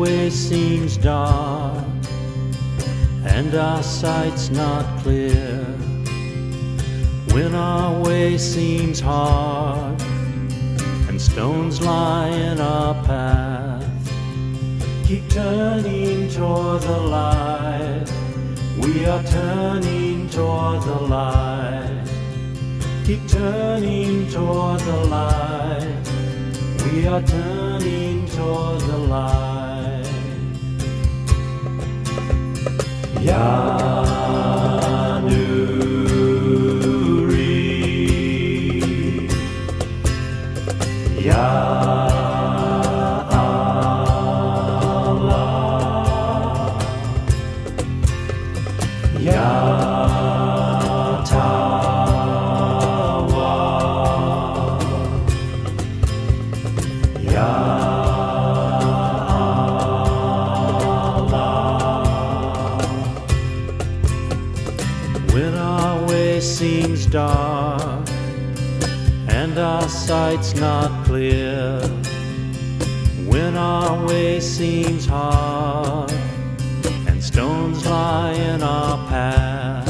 way seems dark and our sight's not clear, when our way seems hard and stones lie in our path, keep turning toward the light. We are turning toward the light. Keep turning toward the light. We are turning toward the light. Yanuri. Ya When our way seems dark and our sight's not clear, when our way seems hard and stones lie in our path,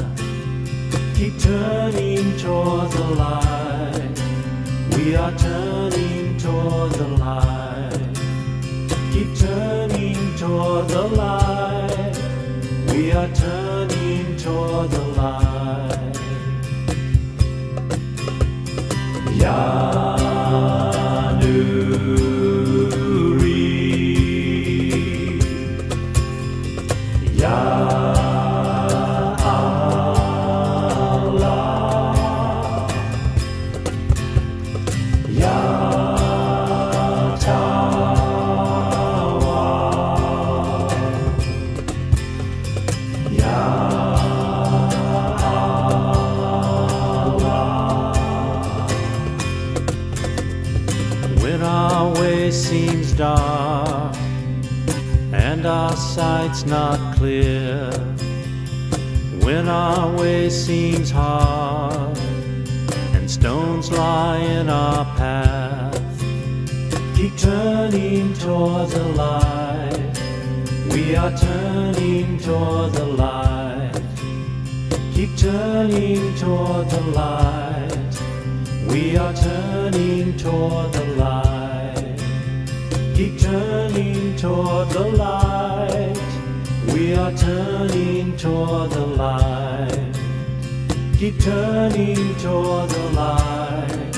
keep turning toward the light. We are turning toward the light. Keep turning toward the light. We are turning toward the light. When our way seems dark and our sight's not clear, when our way seems hard and stones lie in our path, keep turning toward the light. We are turning toward the light. Keep turning toward the light. We are turning toward the light. Keep turning toward the light. We are turning toward the light. Keep turning toward the light.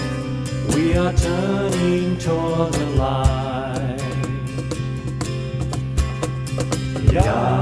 We are turning toward the light. Ya Nuri.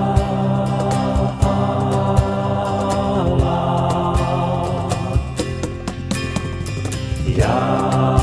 Allah.